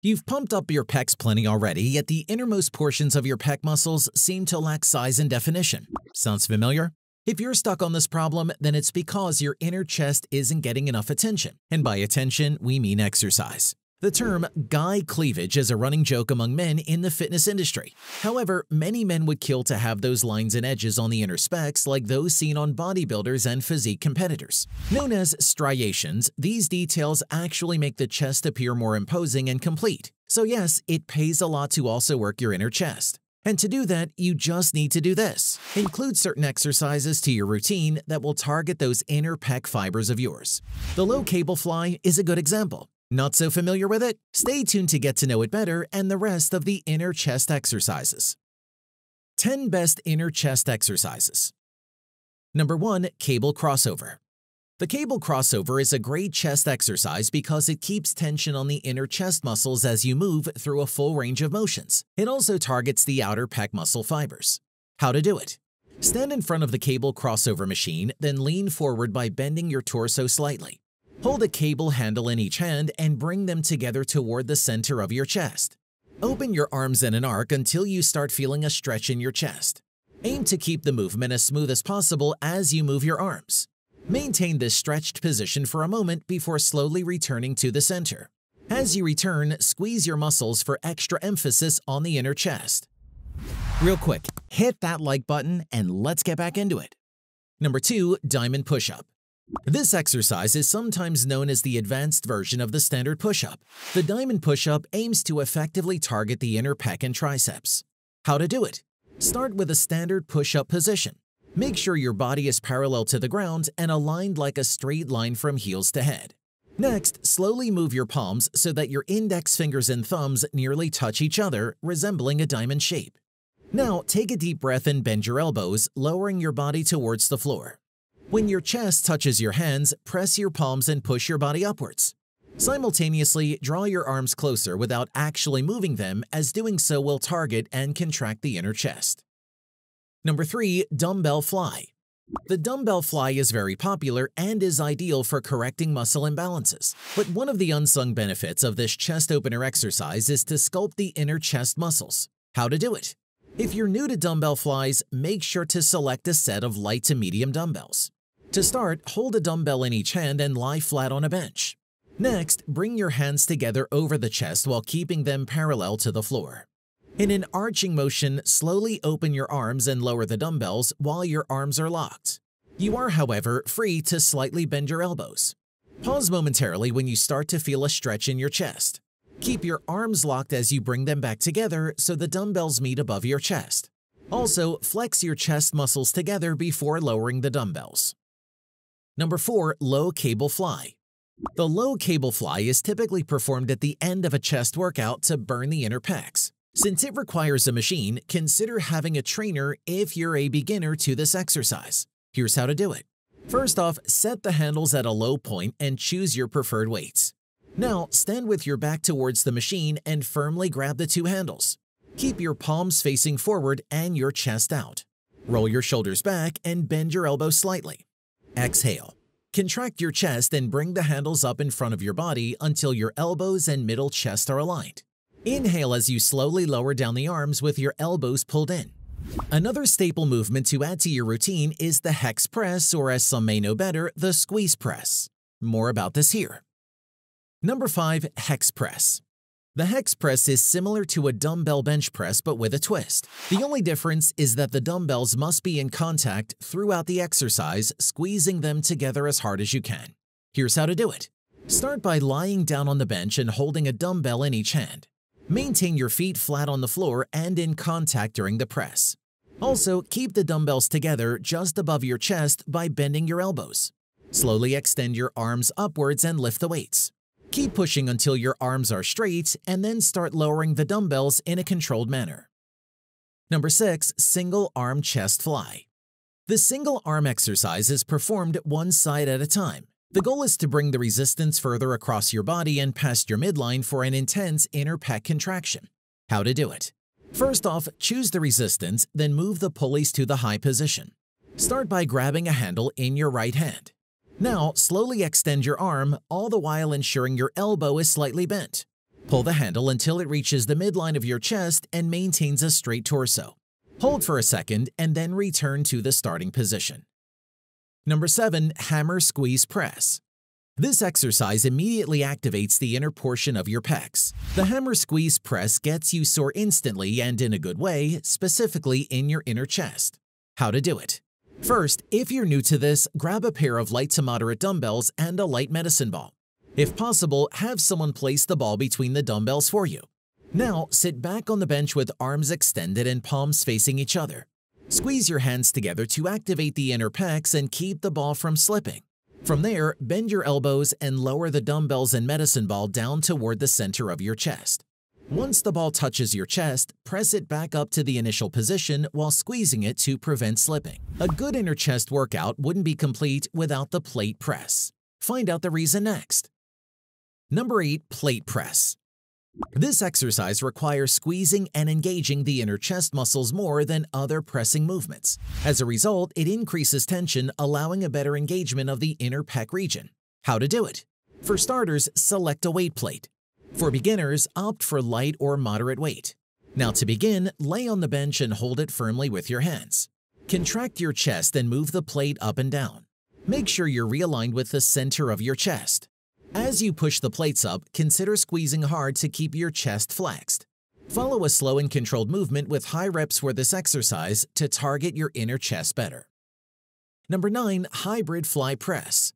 You've pumped up your pecs plenty already, yet the innermost portions of your pec muscles seem to lack size and definition. Sounds familiar? If you're stuck on this problem, then it's because your inner chest isn't getting enough attention. And by attention, we mean exercise. The term guy cleavage is a running joke among men in the fitness industry. However, many men would kill to have those lines and edges on the inner pecs like those seen on bodybuilders and physique competitors. Known as striations, these details actually make the chest appear more imposing and complete. So yes, it pays a lot to also work your inner chest. And to do that, you just need to do this. Include certain exercises to your routine that will target those inner pec fibers of yours. The low cable fly is a good example. Not so familiar with it? Stay tuned to get to know it better and the rest of the inner chest exercises. 10 Best Inner Chest Exercises Number 1. Cable Crossover The cable crossover is a great chest exercise because it keeps tension on the inner chest muscles as you move through a full range of motions. It also targets the outer pec muscle fibers. How to do it. Stand in front of the cable crossover machine, then lean forward by bending your torso slightly. Hold a cable handle in each hand and bring them together toward the center of your chest. Open your arms in an arc until you start feeling a stretch in your chest. Aim to keep the movement as smooth as possible as you move your arms. Maintain this stretched position for a moment before slowly returning to the center. As you return, squeeze your muscles for extra emphasis on the inner chest. Real quick, hit that like button and let's get back into it. Number 2. Diamond Push-Up this exercise is sometimes known as the advanced version of the standard push-up. The diamond push-up aims to effectively target the inner pec and triceps. How to do it? Start with a standard push-up position. Make sure your body is parallel to the ground and aligned like a straight line from heels to head. Next, slowly move your palms so that your index fingers and thumbs nearly touch each other, resembling a diamond shape. Now, take a deep breath and bend your elbows, lowering your body towards the floor. When your chest touches your hands, press your palms and push your body upwards. Simultaneously, draw your arms closer without actually moving them as doing so will target and contract the inner chest. Number 3. Dumbbell Fly The dumbbell fly is very popular and is ideal for correcting muscle imbalances. But one of the unsung benefits of this chest opener exercise is to sculpt the inner chest muscles. How to do it? If you're new to dumbbell flies, make sure to select a set of light to medium dumbbells. To start, hold a dumbbell in each hand and lie flat on a bench. Next, bring your hands together over the chest while keeping them parallel to the floor. In an arching motion, slowly open your arms and lower the dumbbells while your arms are locked. You are, however, free to slightly bend your elbows. Pause momentarily when you start to feel a stretch in your chest. Keep your arms locked as you bring them back together so the dumbbells meet above your chest. Also, flex your chest muscles together before lowering the dumbbells. Number 4. Low Cable Fly The low cable fly is typically performed at the end of a chest workout to burn the inner pecs. Since it requires a machine, consider having a trainer if you're a beginner to this exercise. Here's how to do it. First off, set the handles at a low point and choose your preferred weights. Now, stand with your back towards the machine and firmly grab the two handles. Keep your palms facing forward and your chest out. Roll your shoulders back and bend your elbows slightly. Exhale. Contract your chest and bring the handles up in front of your body until your elbows and middle chest are aligned. Inhale as you slowly lower down the arms with your elbows pulled in. Another staple movement to add to your routine is the hex press or as some may know better, the squeeze press. More about this here. Number 5. Hex Press the hex press is similar to a dumbbell bench press but with a twist. The only difference is that the dumbbells must be in contact throughout the exercise, squeezing them together as hard as you can. Here's how to do it. Start by lying down on the bench and holding a dumbbell in each hand. Maintain your feet flat on the floor and in contact during the press. Also, keep the dumbbells together just above your chest by bending your elbows. Slowly extend your arms upwards and lift the weights. Keep pushing until your arms are straight and then start lowering the dumbbells in a controlled manner. Number 6. Single Arm Chest Fly The single arm exercise is performed one side at a time. The goal is to bring the resistance further across your body and past your midline for an intense inner pec contraction. How to do it. First off, choose the resistance, then move the pulleys to the high position. Start by grabbing a handle in your right hand. Now, slowly extend your arm, all the while ensuring your elbow is slightly bent. Pull the handle until it reaches the midline of your chest and maintains a straight torso. Hold for a second and then return to the starting position. Number 7. Hammer Squeeze Press this exercise immediately activates the inner portion of your pecs. The hammer squeeze press gets you sore instantly and in a good way, specifically in your inner chest. How to do it. First, if you're new to this, grab a pair of light to moderate dumbbells and a light medicine ball. If possible, have someone place the ball between the dumbbells for you. Now, sit back on the bench with arms extended and palms facing each other. Squeeze your hands together to activate the inner pecs and keep the ball from slipping. From there, bend your elbows and lower the dumbbells and medicine ball down toward the center of your chest. Once the ball touches your chest, press it back up to the initial position while squeezing it to prevent slipping. A good inner chest workout wouldn't be complete without the plate press. Find out the reason next. Number 8. Plate Press this exercise requires squeezing and engaging the inner chest muscles more than other pressing movements. As a result, it increases tension, allowing a better engagement of the inner pec region. How to do it? For starters, select a weight plate. For beginners, opt for light or moderate weight. Now to begin, lay on the bench and hold it firmly with your hands. Contract your chest and move the plate up and down. Make sure you're realigned with the center of your chest. As you push the plates up, consider squeezing hard to keep your chest flexed. Follow a slow and controlled movement with high reps for this exercise to target your inner chest better. Number 9. Hybrid Fly Press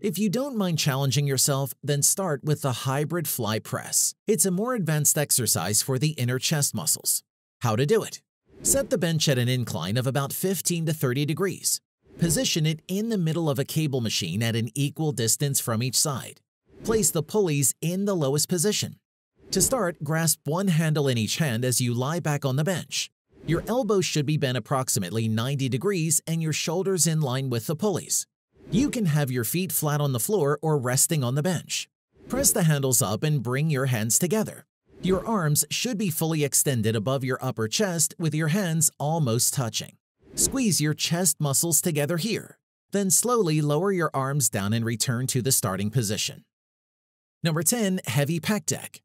If you don't mind challenging yourself, then start with the Hybrid Fly Press. It's a more advanced exercise for the inner chest muscles. How to do it? Set the bench at an incline of about 15 to 30 degrees. Position it in the middle of a cable machine at an equal distance from each side. Place the pulleys in the lowest position. To start, grasp one handle in each hand as you lie back on the bench. Your elbows should be bent approximately 90 degrees and your shoulders in line with the pulleys. You can have your feet flat on the floor or resting on the bench. Press the handles up and bring your hands together. Your arms should be fully extended above your upper chest with your hands almost touching. Squeeze your chest muscles together here. Then slowly lower your arms down and return to the starting position. Number 10. Heavy Pec Deck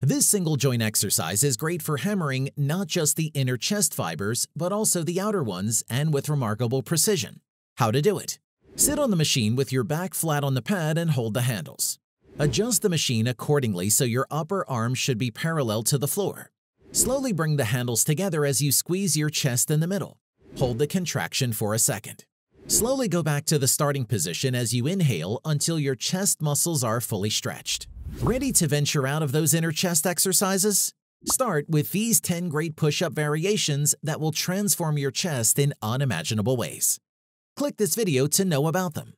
This single joint exercise is great for hammering not just the inner chest fibers, but also the outer ones and with remarkable precision. How to do it? Sit on the machine with your back flat on the pad and hold the handles. Adjust the machine accordingly so your upper arm should be parallel to the floor. Slowly bring the handles together as you squeeze your chest in the middle. Hold the contraction for a second. Slowly go back to the starting position as you inhale until your chest muscles are fully stretched. Ready to venture out of those inner chest exercises? Start with these 10 great push-up variations that will transform your chest in unimaginable ways. Click this video to know about them.